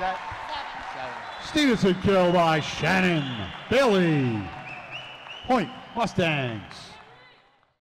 that? Stevenson killed by Shannon Billy. Point Mustangs.